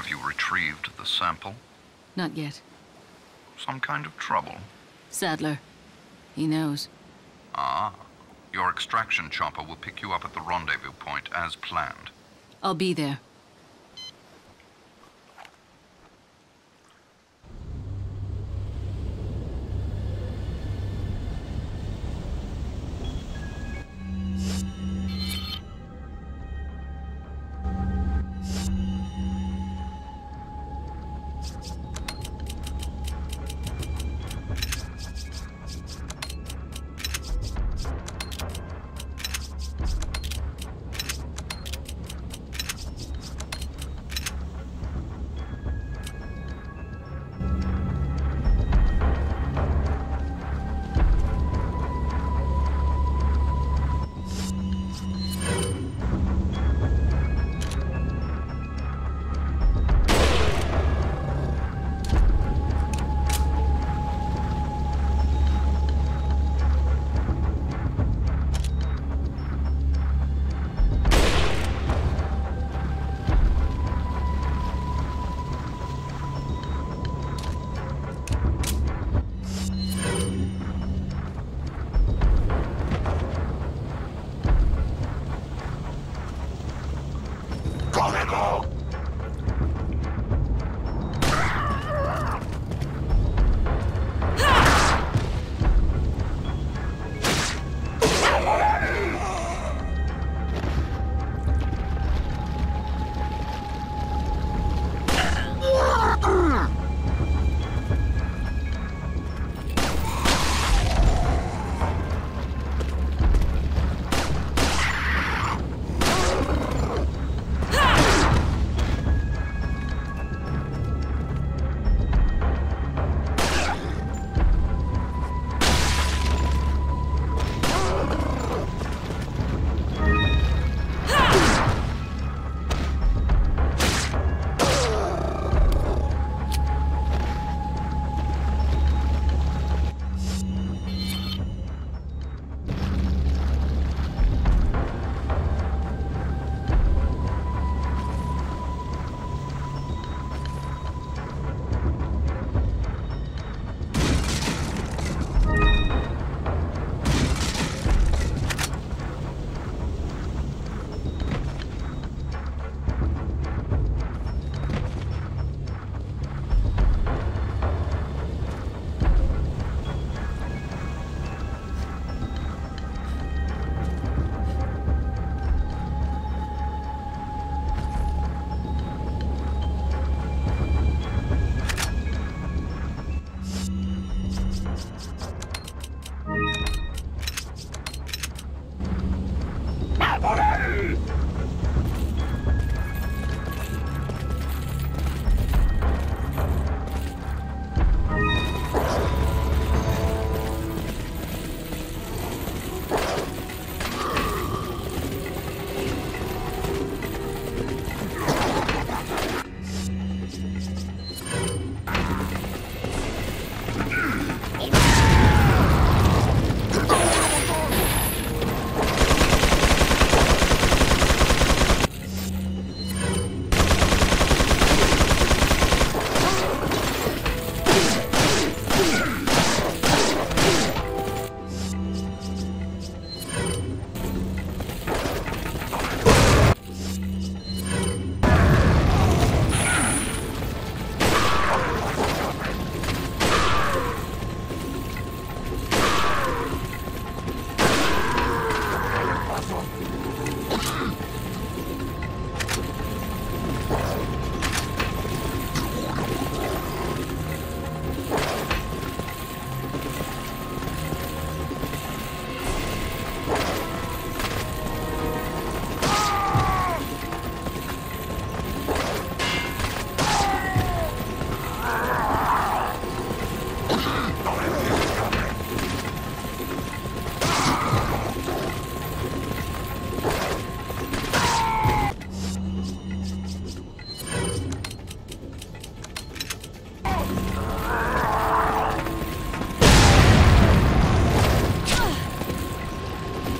Have you retrieved the sample? Not yet. Some kind of trouble? Sadler. He knows. Ah. Your extraction chopper will pick you up at the rendezvous point as planned. I'll be there.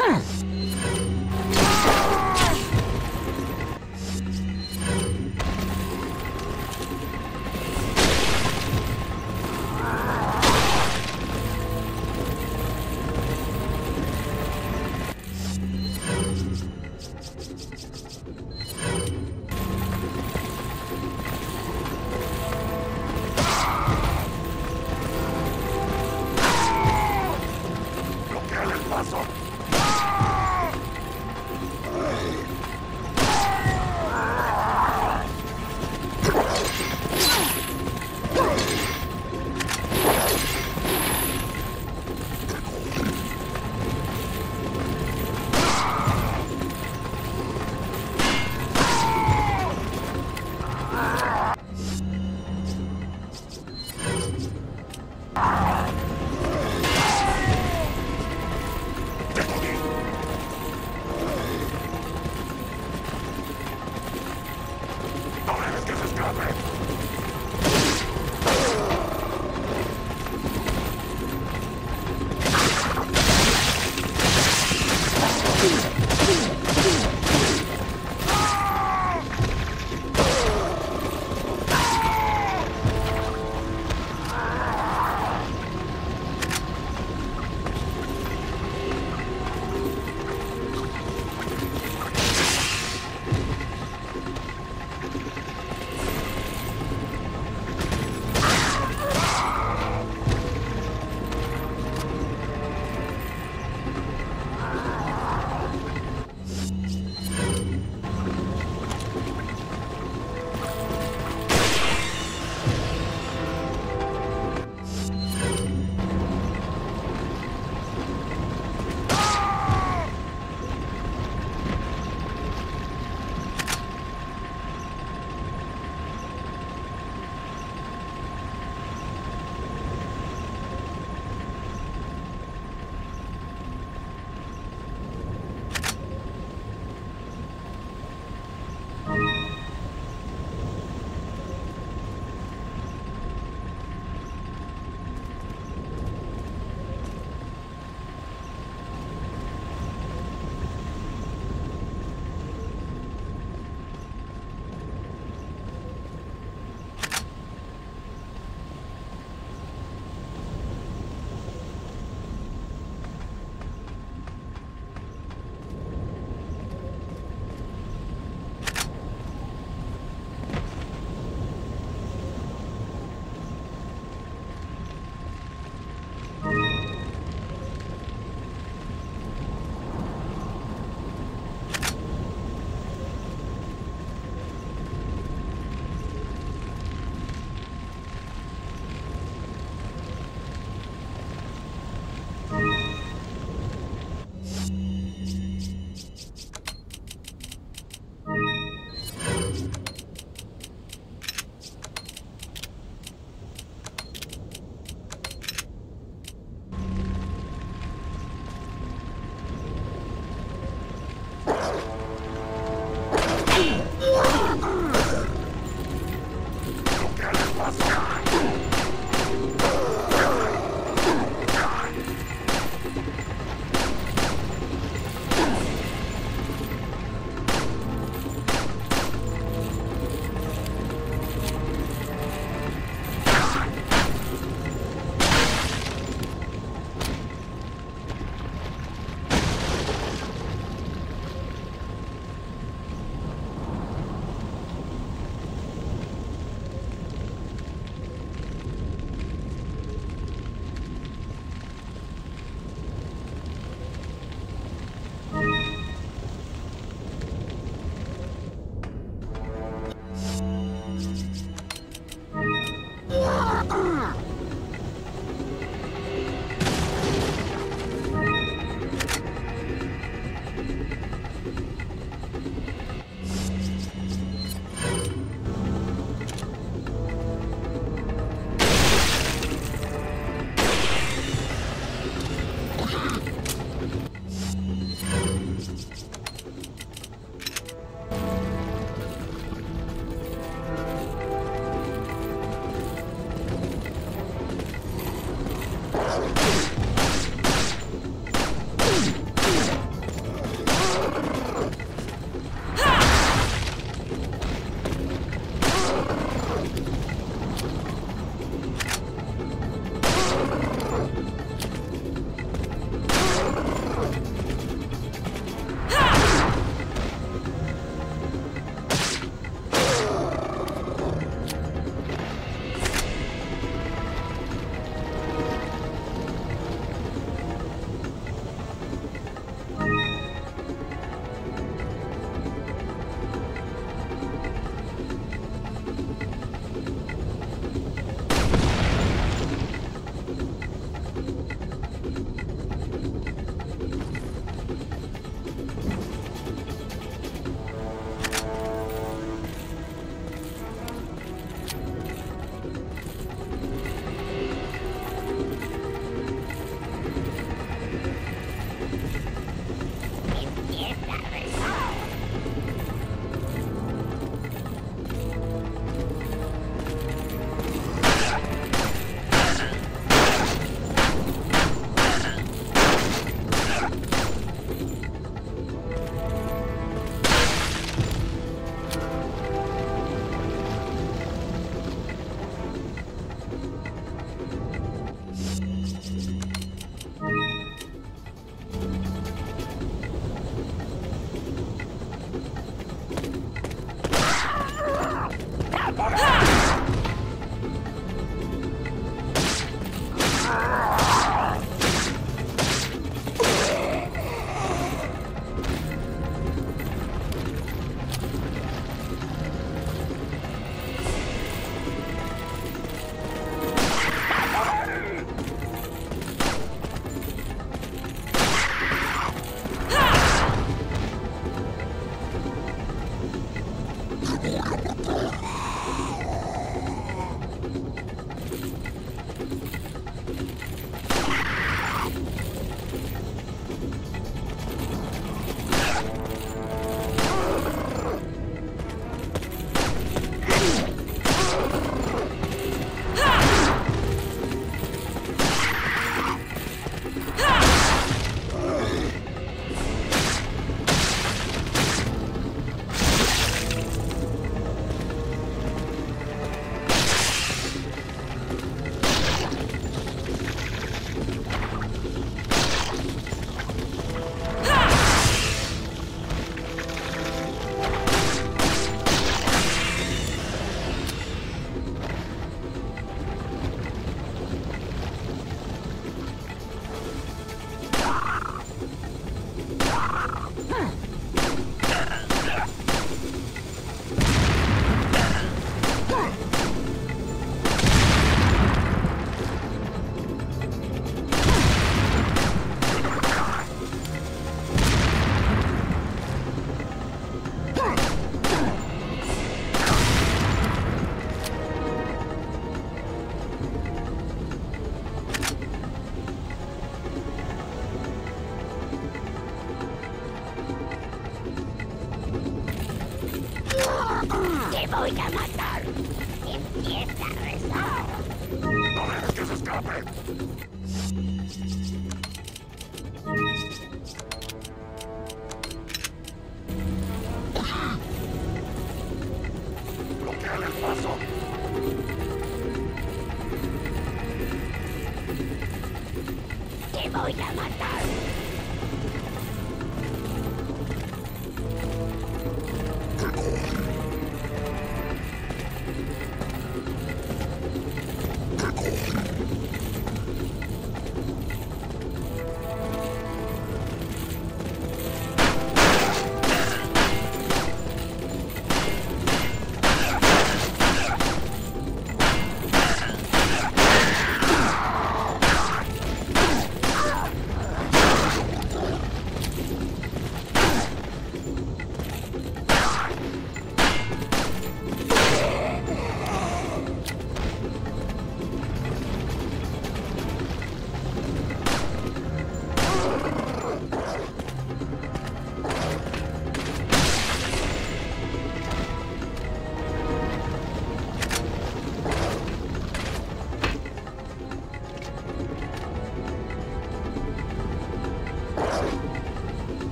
Hmm.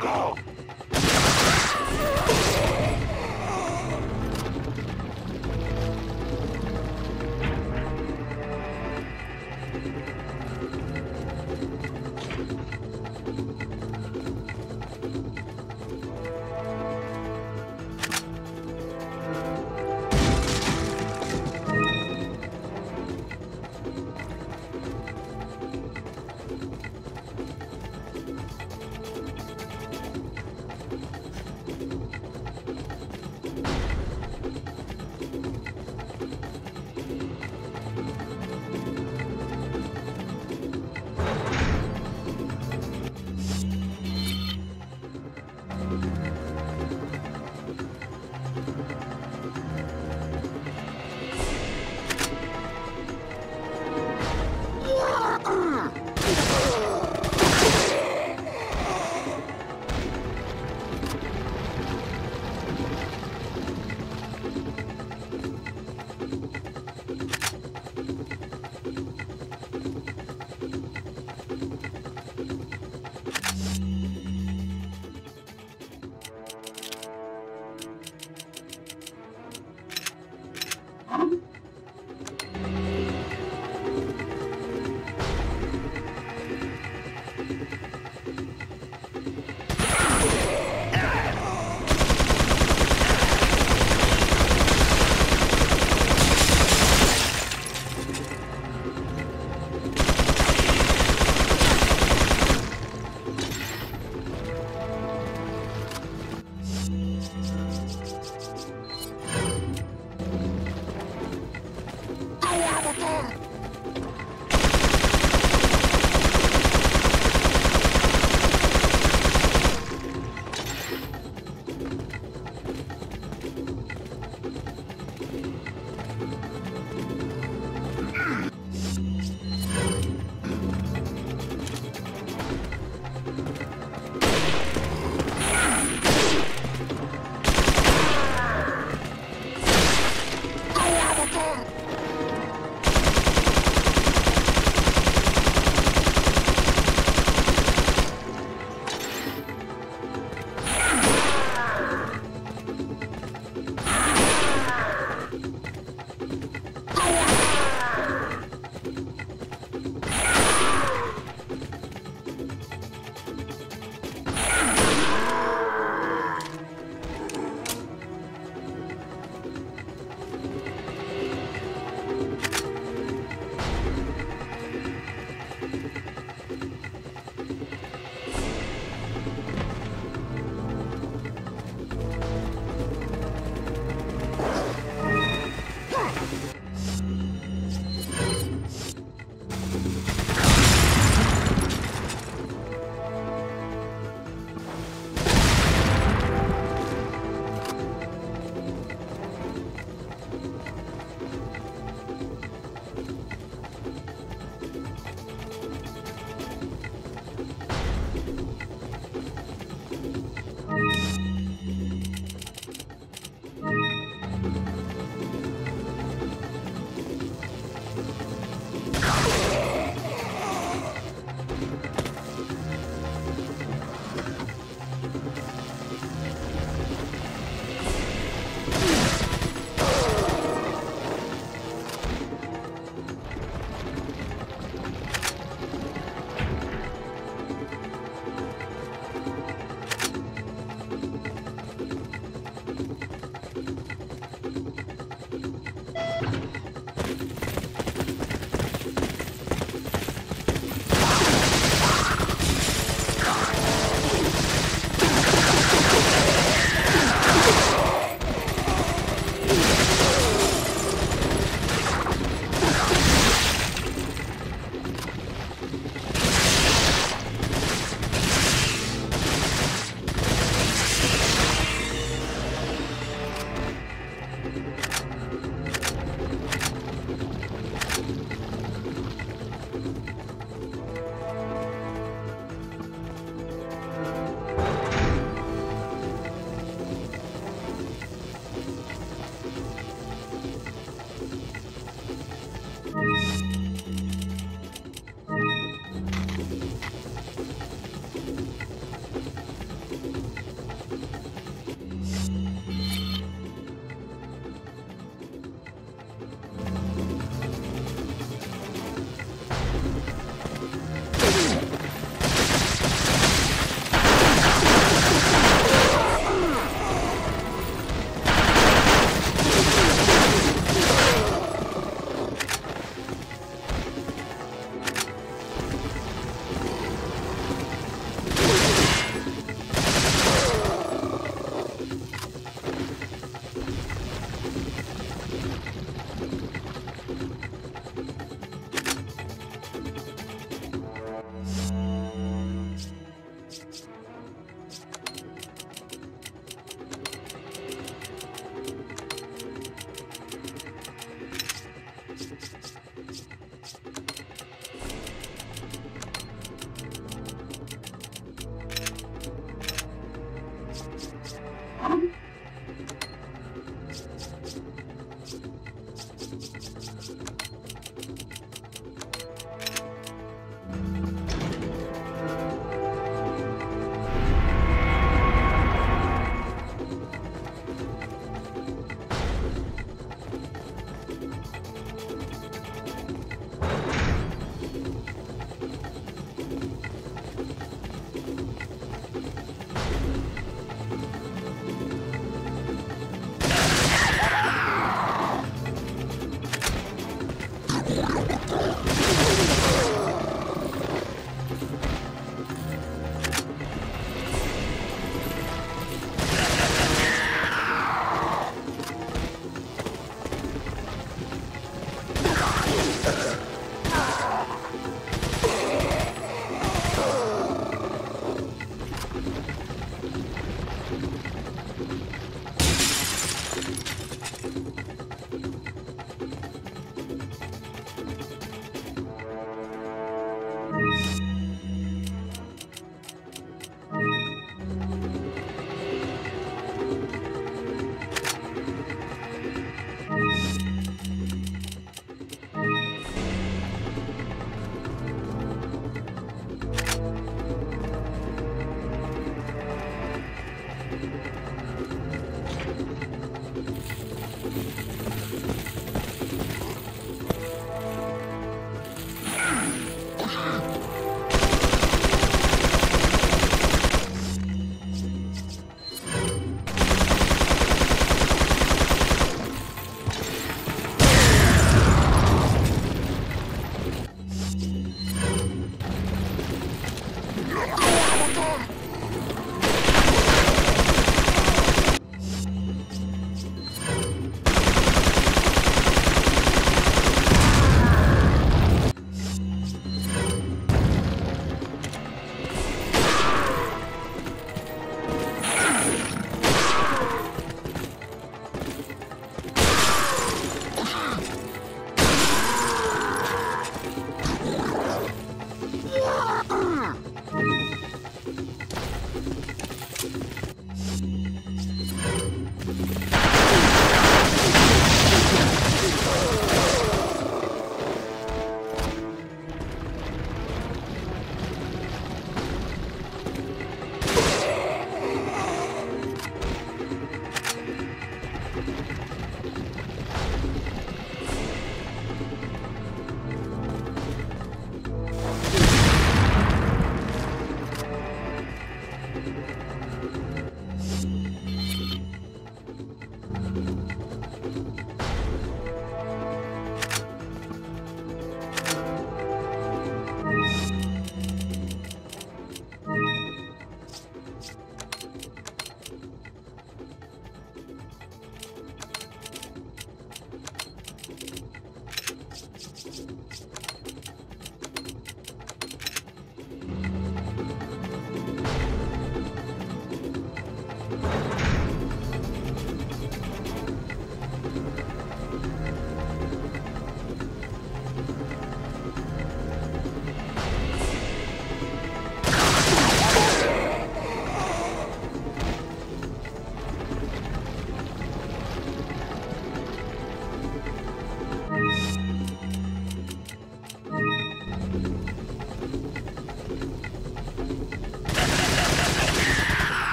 go!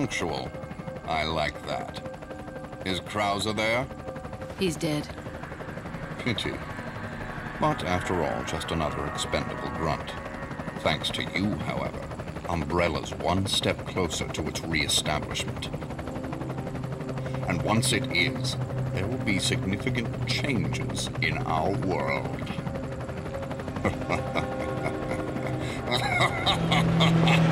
Punctual. I like that. Is Krauser there? He's dead. Pity. But after all, just another expendable grunt. Thanks to you, however, Umbrella's one step closer to its re-establishment. And once it is, there will be significant changes in our world.